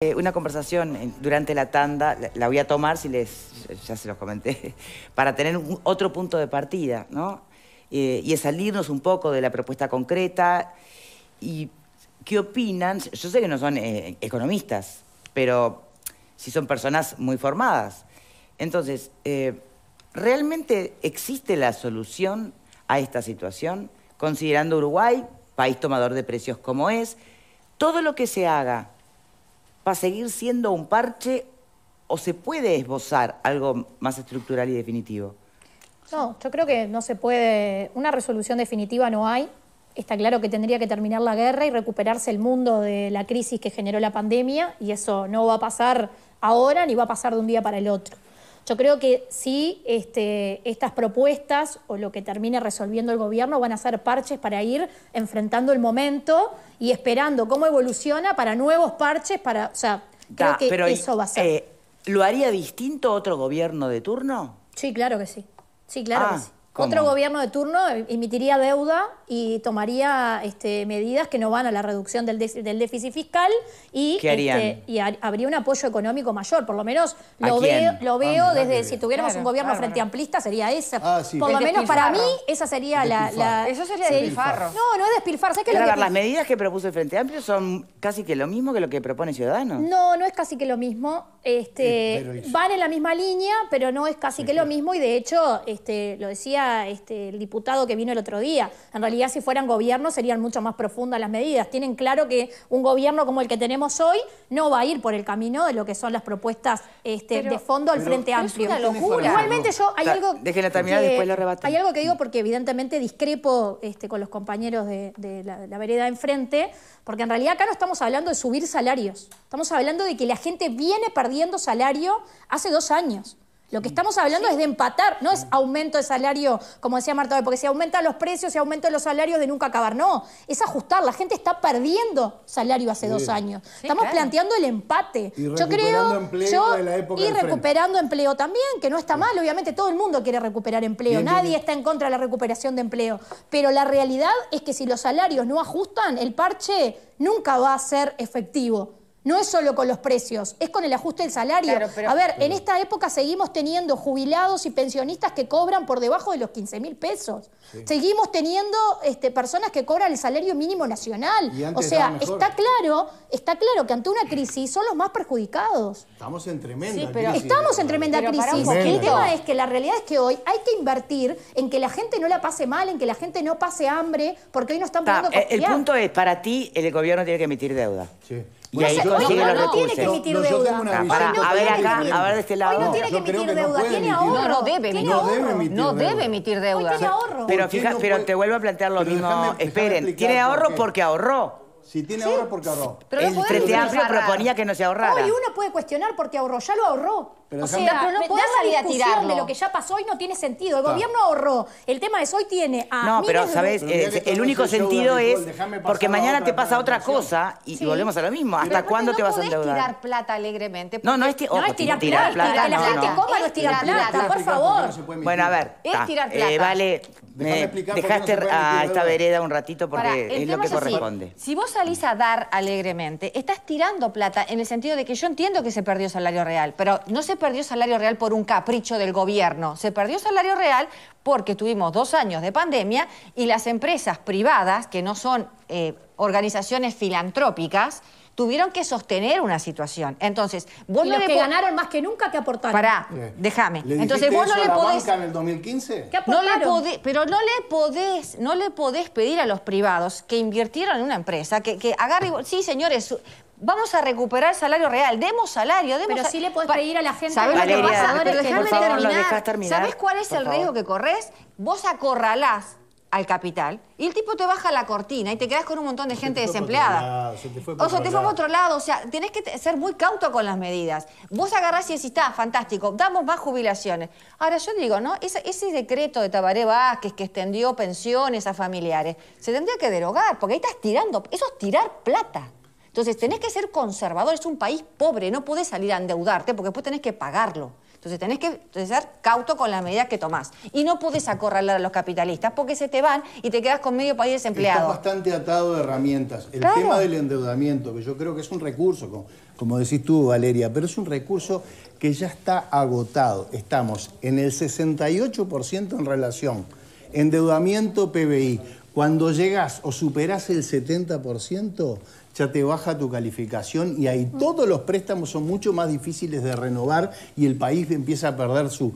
Eh, una conversación durante la tanda, la voy a tomar si les, ya se los comenté, para tener otro punto de partida, ¿no? Eh, y es salirnos un poco de la propuesta concreta. ¿Y qué opinan? Yo sé que no son eh, economistas, pero sí son personas muy formadas. Entonces, ¿realmente existe la solución a esta situación? Considerando Uruguay, país tomador de precios como es, todo lo que se haga va a seguir siendo un parche o se puede esbozar algo más estructural y definitivo? No, yo creo que no se puede, una resolución definitiva no hay. Está claro que tendría que terminar la guerra y recuperarse el mundo de la crisis que generó la pandemia y eso no va a pasar ahora ni va a pasar de un día para el otro. Yo creo que sí, este, estas propuestas o lo que termine resolviendo el gobierno van a ser parches para ir enfrentando el momento y esperando cómo evoluciona para nuevos parches, para, o sea, creo que eso va a ser. Eh, ¿Lo haría distinto otro gobierno de turno? Sí, claro que sí. Sí, claro que ah. Otro gobierno de turno emitiría deuda y tomaría este, medidas que no van a la reducción del, déficit fiscal y, este, y habría un apoyo económico mayor. Por lo menos lo veo, lo veo ah, desde si tuviéramos un gobierno frente amplista sería esa. Ah, Por lo menos para mí esa sería la, Eso sería despilfarro. No, no es despilfarro. que las medidas que propuso el Frente Amplio son casi que lo mismo que lo que propone Ciudadanos. No, no es casi que lo mismo. Este, van en la misma línea, pero no es casi que lo mismo y de hecho, este, lo decía este, el diputado que vino el otro día. En realidad, si fueran gobiernos, serían mucho más profundas las medidas. Tienen claro que un gobierno como el que tenemos hoy no va a ir por el camino de lo que son las propuestas este, de fondo al Frente Amplio. Igualmente yo hay algo... Déjenla terminar, después lo rebato. Hay algo que digo porque evidentemente discrepo este, con los compañeros de, la, la vereda enfrente, porque en realidad acá no estamos hablando de subir salarios. Estamos hablando de que la gente viene perdiendo salario hace dos años. Lo que estamos hablando es de empatar, no es aumento de salario, como decía Marta, porque si aumentan los precios y aumentan los salarios de nunca acabar. No, es ajustar. La gente está perdiendo salario hace dos años. estamos planteando el empate. Y yo creo, empleo de la época y recuperando empleo también, que no está mal. Obviamente todo el mundo quiere recuperar empleo. Nadie está en contra de la recuperación de empleo. Pero la realidad es que si los salarios no ajustan, el parche nunca va a ser efectivo no es solo con los precios, es con el ajuste del salario. a ver, en esta época seguimos teniendo jubilados y pensionistas que cobran por debajo de los 15 mil pesos. Seguimos teniendo este, personas que cobran el salario mínimo nacional. O sea, está claro, está claro que ante una crisis son los más perjudicados. Estamos en tremenda crisis. Estamos en tremenda crisis. El tema es que la realidad es que hoy hay que invertir en que la gente no la pase mal, en que la gente no pase hambre, porque hoy no están poniendo El punto es, para ti, el gobierno tiene que emitir deuda. Sí. Y ahí consigue los no tiene que emitir deuda. a ver acá, a ver de este lado. Hoy no tiene que emitir deuda, tiene ahorro. No, no debe emitir deuda. No debe emitir deuda. tiene ahorro. Pero fija, pero te vuelvo a plantear lo mismo. Esperen, tiene ahorro porque ahorró. Si tiene ahorro, porque ahorró. Pero el Frente Amplio proponía que no se ahorrara. Hoy uno puede cuestionar porque ahorró, ya lo ahorró. Pero o sea, pero no puede salir a tirarlo. de lo que ya pasó hoy no tiene sentido. El gobierno ahorró. El tema es hoy tiene a No, pero sabes, eh, el único sentido es porque mañana te pasa otra cosa y, volvemos a lo mismo. ¿Hasta cuándo te vas a endeudar? No tirar plata alegremente. No, no es, no es tirar, plata. Que la gente coma no es tirar plata, por favor. Bueno, a ver. Es tirar plata. Eh, vale, dejaste a esta vereda un ratito porque es lo que corresponde. Si vos salís a dar alegremente, estás tirando plata en el sentido de que yo entiendo que se perdió salario real, pero no se perdió salario real por un capricho del gobierno, se perdió salario real porque tuvimos dos años de pandemia y las empresas privadas, que no son eh, organizaciones filantrópicas, tuvieron que sostener una situación. Entonces, vos y no los que ganaron más que nunca que aportaron. Pará, déjame. Entonces vos no le podés banca en el 2015? No le podés, pero no le podés, no le podés pedir a los privados que invirtieron en una empresa que, que agarre, sí, señores, Vamos a recuperar salario real, demos salario, demos Pero sí le podés pedir a la gente ¿Sabés Valeria, lo que pasa? Pero déjame terminar. terminar. ¿Sabés cuál es el riesgo que corres? Vos acorralás al capital y el tipo te baja la cortina y te quedas con un montón de gente desempleada. o se te fue por otro lado. O sea, tenés que ser muy cauto con las medidas. Vos agarrás y decís, está, fantástico, damos más jubilaciones. Ahora, yo digo, ¿no? Ese, ese decreto de Tabaré Vázquez que extendió pensiones a familiares, se tendría que derogar, porque ahí estás tirando, eso es tirar plata. Entonces, tenés que ser conservador, es un país pobre, no podés salir a endeudarte porque después tenés que pagarlo. Entonces tenés que ser cauto con la medida que tomás. Y no podés acorralar a los capitalistas porque se te van y te quedas con medio país desempleado. Estás bastante atado de herramientas. El tema del endeudamiento, que yo creo que es un recurso, como, como decís tú, Valeria, pero es un recurso que ya está agotado. Estamos en el 68% en relación endeudamiento PBI. Cuando llegas o superas el 70%, ya te baja tu calificación y ahí todos los préstamos son mucho más difíciles de renovar y el país empieza a perder su,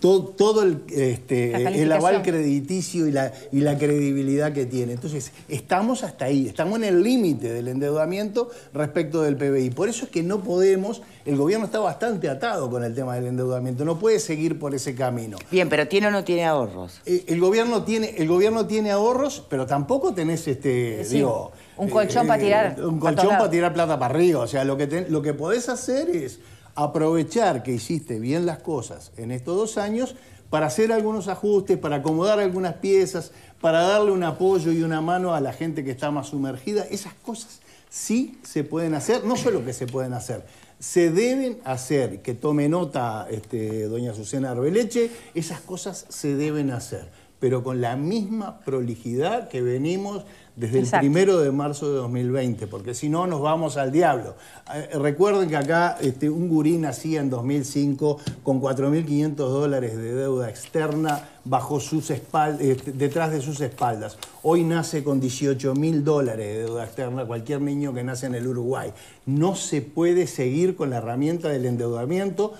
todo, el, este, el, aval crediticio y la, y la credibilidad que tiene. Entonces, estamos hasta ahí, estamos en el límite del endeudamiento respecto del PBI. Por eso es que no podemos, el gobierno está bastante atado con el tema del endeudamiento, no puede seguir por ese camino. Bien, pero ¿tiene o no tiene ahorros? Eh, el, gobierno tiene, el gobierno tiene ahorros, pero tampoco tenés, este, digo... Un colchón para tirar. Un colchón para tirar plata para arriba. O sea, lo que, lo que podés hacer es aprovechar que hiciste bien las cosas en estos dos años para hacer algunos ajustes, para acomodar algunas piezas, para darle un apoyo y una mano a la gente que está más sumergida. Esas cosas sí se pueden hacer, no solo que se pueden hacer, se deben hacer, que tome nota este, doña Susana Arbeleche, esas cosas se deben hacer, pero con la misma prolijidad que venimos desde el primero de marzo de 2020, porque si no nos vamos al diablo. Eh, recuerden que acá este, un gurí nacía en 2005 con 4.500 dólares de deuda externa bajo sus este, detrás de sus espaldas. Hoy nace con 18.000 dólares de deuda externa cualquier niño que nace en el Uruguay. No se puede seguir con la herramienta del endeudamiento.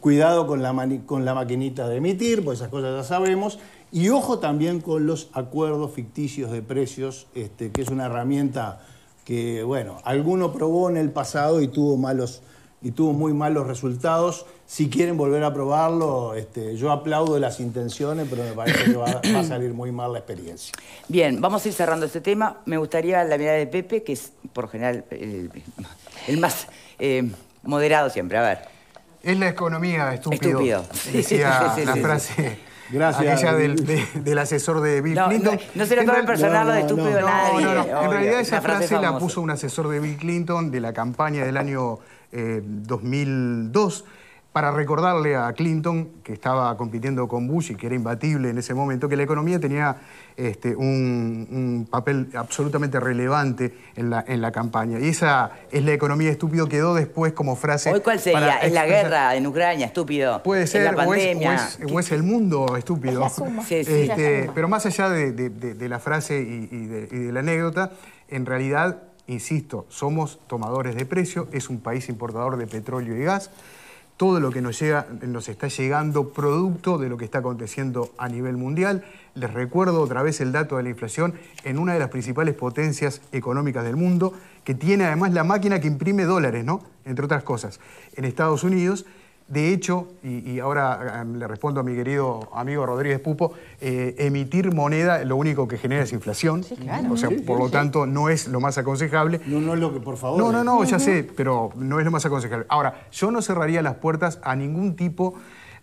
cuidado con la, con la maquinita de emitir, pues esas cosas ya sabemos. Y ojo también con los acuerdos ficticios de precios, este, que es una herramienta que, bueno, alguno probó en el pasado y tuvo malos y tuvo muy malos resultados. Si quieren volver a probarlo, este, yo aplaudo las intenciones, pero me parece que va, a salir muy mal la experiencia. Bien, vamos a ir cerrando este tema. Me gustaría la mirada de Pepe, que es por general el, más eh, moderado siempre. A ver. Es la economía estúpido. Estúpido. Decía la frase Gracias. Aquella del, asesor de Bill Clinton. No, se lo tome personal lo de estúpido nadie. En realidad esa frase, la puso un asesor de Bill Clinton de la campaña del año 2002 eh, para recordarle a Clinton, que estaba compitiendo con Bush y que era imbatible en ese momento, que la economía tenía este, un, papel absolutamente relevante en la, en la campaña. Y esa es la economía estúpido, quedó después como frase... ¿Hoy cuál sería? ¿Es la guerra en Ucrania, estúpido? Puede ser, la pandemia? O, es, el mundo estúpido. Este, pero más allá de, la frase y de la anécdota, en realidad insisto, somos tomadores de precio, es un país importador de petróleo y gas, todo lo que nos, llega, nos está llegando producto de lo que está aconteciendo a nivel mundial. Les recuerdo otra vez el dato de la inflación en una de las principales potencias económicas del mundo, que tiene además la máquina que imprime dólares, ¿no? Entre otras cosas, en Estados Unidos de hecho, y, ahora eh, le respondo a mi querido amigo Rodríguez Pupo, eh, emitir moneda lo único que genera es inflación. O sea, por lo tanto, no es lo más aconsejable. No, no es lo que, por favor. No, no, no, ya sé, pero no es lo más aconsejable. Ahora, yo no cerraría las puertas a ningún tipo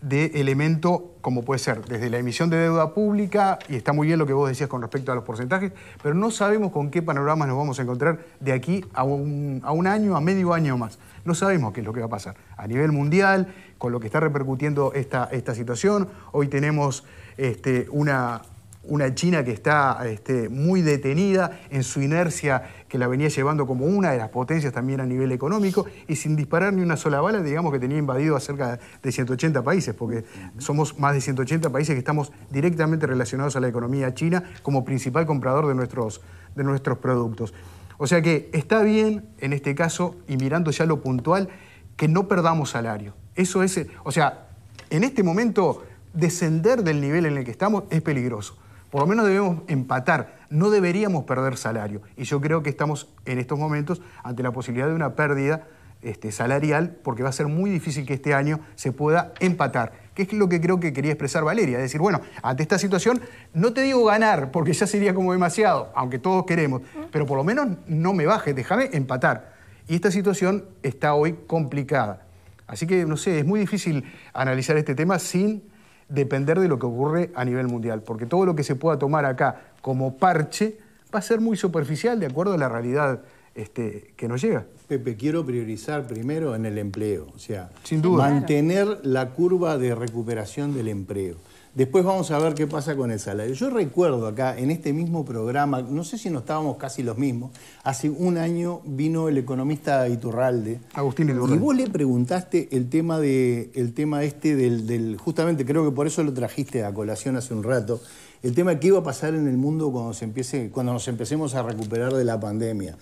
de elemento como puede ser desde la emisión de deuda pública, y está muy bien lo que vos decías con respecto a los porcentajes, pero no sabemos con qué panoramas nos vamos a encontrar de aquí a un, a un año, a medio año más. No sabemos qué es lo que va a pasar. A nivel mundial, con lo que está repercutiendo esta, esta situación, hoy tenemos este, una, una China que está este, muy detenida en su inercia que la venía llevando como una de las potencias también a nivel económico y sin disparar ni una sola bala, digamos que tenía invadido a cerca de 180 países, porque somos más de 180 países que estamos directamente relacionados a la economía china como principal comprador de nuestros, de nuestros productos. O sea que está bien en este caso, y mirando ya lo puntual, que no perdamos salario. Eso es, o sea, en este momento descender del nivel en el que estamos es peligroso. Por lo menos debemos empatar, no deberíamos perder salario. Y yo creo que estamos en estos momentos ante la posibilidad de una pérdida este, salarial, porque va a ser muy difícil que este año se pueda empatar. Que es lo que creo que quería expresar Valeria, es decir, bueno, ante esta situación, no te digo ganar, porque ya sería como demasiado, aunque todos queremos, pero por lo menos no me baje, déjame empatar. Y esta situación está hoy complicada. Así que, no sé, es muy difícil analizar este tema sin depender de lo que ocurre a nivel mundial, porque todo lo que se pueda tomar acá como parche va a ser muy superficial de acuerdo a la realidad este, que nos llega. Pepe, quiero priorizar primero en el empleo, o sea, Sin duda. mantener la curva de recuperación del empleo. Después vamos a ver qué pasa con el salario. Yo recuerdo acá, en este mismo programa, no sé si no estábamos casi los mismos, hace un año vino el economista Iturralde. Agustín Iturralde. Y vos le preguntaste el tema, de, el tema este del, del- justamente creo que por eso lo trajiste a colación hace un rato, el tema de qué iba a pasar en el mundo cuando, se empiece, cuando nos empecemos a recuperar de la pandemia.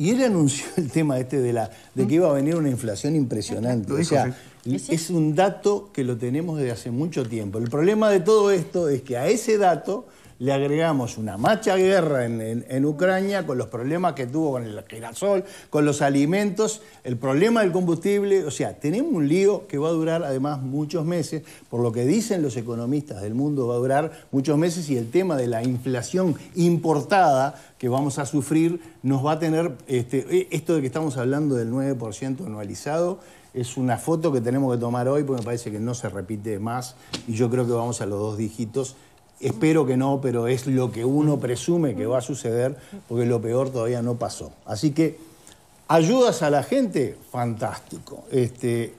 Y él anunció el tema este de, la, de que iba a venir una inflación impresionante. O sea, es un dato que lo tenemos desde hace mucho tiempo. El problema de todo esto es que a ese dato le agregamos una macha guerra en, Ucrania con los problemas que tuvo con el girasol, con los alimentos, el problema del combustible. O sea, tenemos un lío que va a durar además muchos meses. Por lo que dicen los economistas del mundo, va a durar muchos meses y el tema de la inflación importada que vamos a sufrir nos va a tener, este, esto de que estamos hablando del 9% anualizado, es una foto que tenemos que tomar hoy porque me parece que no se repite más y yo creo que vamos a los dos dígitos. Espero que no, pero es lo que uno presume que va a suceder porque lo peor todavía no pasó. Así que ayudas a la gente, fantástico. Este,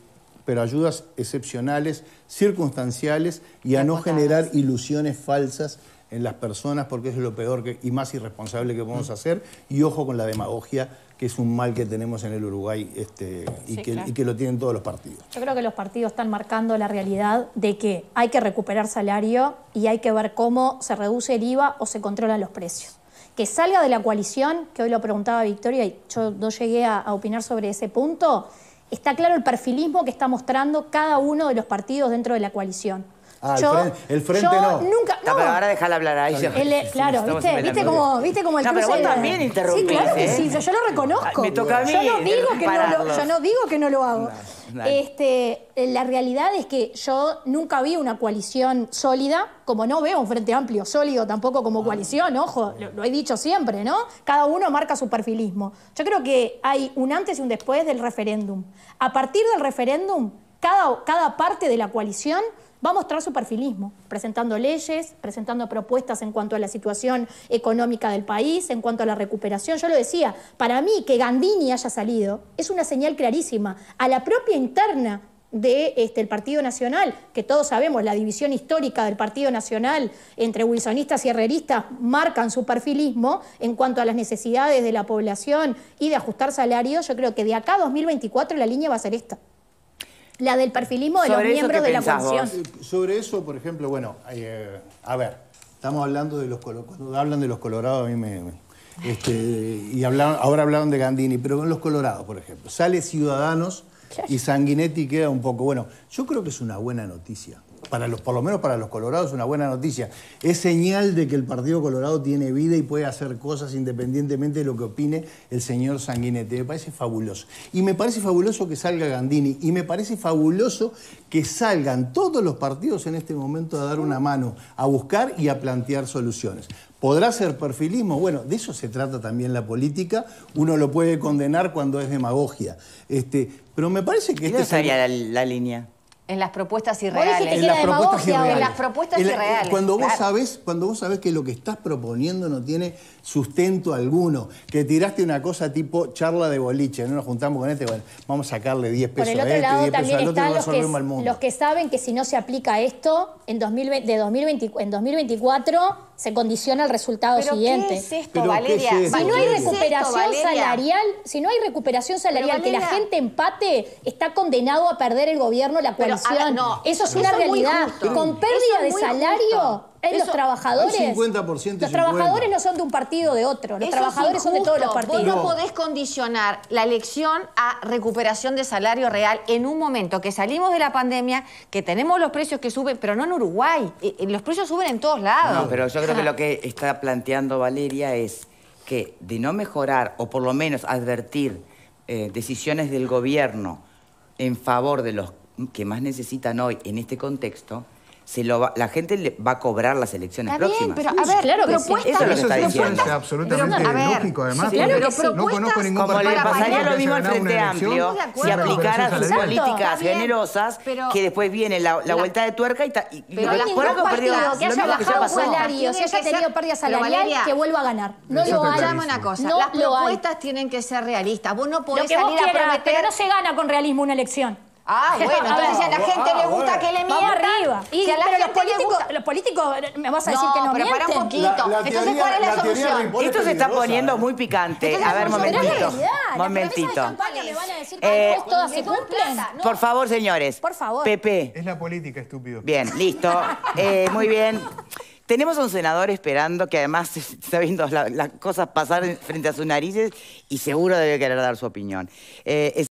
pero ayudas excepcionales, circunstanciales y a no generar ilusiones falsas en las personas porque eso es lo peor que- y más irresponsable que podemos hacer. Y ojo con la demagogia, que es un mal que tenemos en el Uruguay este, y, Sí, que, claro. y que lo tienen todos los partidos. Yo creo que los partidos están marcando la realidad de que hay que recuperar salario y hay que ver cómo se reduce el IVA o se controlan los precios. Que salga de la coalición, que hoy lo preguntaba Victoria y yo no llegué a, a opinar sobre ese punto, está claro el perfilismo que está mostrando cada uno de los partidos dentro de la coalición. Ah, el fren- el frente yo no. Nunca, No, pero ahora déjala hablar ahí. él es- claro, Estamos ¿viste, viste, como, ¿viste como el No, pero vos de- también interrumpís, Sí, claro que ¿eh? sí, yo, yo lo reconozco. Me toca a mí yo no digo que no lo, pararlos. yo no digo que no lo hago. No, este, la realidad es que yo nunca vi una coalición sólida, como no veo un Frente Amplio sólido tampoco como coalición, ojo, lo, lo he dicho siempre, ¿no? Cada uno marca su perfilismo. Yo creo que hay un antes y un después del referéndum. A partir del referéndum, cada, cada parte de la coalición va a mostrar su perfilismo, presentando leyes, presentando propuestas en cuanto a la situación económica del país, en cuanto a la recuperación. Yo lo decía, para mí que Gandini haya salido es una señal clarísima a la propia interna del de, este, Partido Nacional, que todos sabemos, la división histórica del Partido Nacional entre wilsonistas y herreristas marcan su perfilismo en cuanto a las necesidades de la población y de ajustar salarios, yo creo que de acá a 2024 la línea va a ser esta. La del perfilismo de los miembros ¿qué de la coalición. Sobre eso, por ejemplo, bueno, eh, a ver, estamos hablando de los cuando hablan de los colorados a mí me, me- este, y hablaron- ahora hablaron de Gandini, pero con los colorados, por ejemplo, sale Ciudadanos y Sanguinetti queda un poco, bueno, yo creo que es una buena noticia. Para los, por lo menos para los colorados es una buena noticia. Es señal de que el Partido Colorado tiene vida y puede hacer cosas independientemente de lo que opine el señor Sanguinetti. Me parece fabuloso. Y me parece fabuloso que salga Gandini. Y me parece fabuloso que salgan todos los partidos en este momento a dar una mano, a buscar y a plantear soluciones. ¿Podrá ser perfilismo? Bueno, de eso se trata también la política. Uno lo puede condenar cuando es demagogia. Este, pero me parece que ¿Qué este sería la, la línea? En las propuestas irreales. en las propuestas irreales. En las propuestas En la- irreales, Cuando vos claro. sabés, cuando vos sabés que lo que estás proponiendo no tiene sustento alguno, que tiraste una cosa tipo charla de boliche, no nos juntamos con este, bueno, vamos a sacarle 10 Por pesos el a otro este, lado 10 pesos también al otro están los el que, mundo. los que saben que si no se aplica esto, en 2020, de 2020, en 2024 se condiciona el resultado ¿Pero siguiente. qué es esto, ¿Pero qué Valeria? es esto, Si no hay recuperación salarial, si no hay recuperación salarial, que la gente empate, está condenado a perder el gobierno, la Pero, a ver, coalición. no, eso es una realidad. Con pérdida es de salario justo. En los trabajadores. Hay 50% y los 50. trabajadores no son de un partido o de otro. Los Eso trabajadores es son de todos los partidos. Vos no podés condicionar la elección a recuperación de salario real en un momento que salimos de la pandemia, que tenemos los precios que suben, pero no en Uruguay. Eh, eh, Los precios suben en todos lados. No, pero yo creo que lo que está planteando Valeria es que de no mejorar o por lo menos advertir eh, decisiones del gobierno en favor de los que más necesitan hoy en este contexto, se lo va- la gente le va a cobrar las elecciones Está bien, próximas. pero a Sí, ver, claro que sí. Eso es lo que Eso, está eso diciendo. es absolutamente Pero, ver, lógico, además. sí, claro que sí. No conozco ningún Como le pasaría lo haya mismo al Frente Amplio, si aplicara sus salarial. políticas Está bien, generosas, pero- que después viene la, la vuelta de tuerca y, ta- y- y Pero por algo ningún perdió. que haya bajado salarios haya que ser- tenido pérdida Pero, salarial que vuelva a ganar. No lo hay. una cosa, las propuestas tienen que ser realistas. Vos no podés salir a prometer... pero no se gana con realismo una elección. Ah, bueno, entonces si a la gente le gusta que le mientan, arriba. Y, si a la pero los gente políticos, gusta... los políticos, ¿me vas a decir No, que no pero para un poquito. Entonces, teoría- ¿cuál es la solución? Esto se está poniendo muy picante. Entonces, A ver, la solución- Pero es la momentito. realidad. Momentito. campaña me van a decir Eh, que después todas se cumplen. No. Por favor, señores. Por favor. Pepe. Es la política, estúpido. Bien, listo. Eh, muy bien. Tenemos a un senador esperando que además está viendo la- las cosas pasar frente a sus narices y seguro debe querer dar su opinión. Eh, es-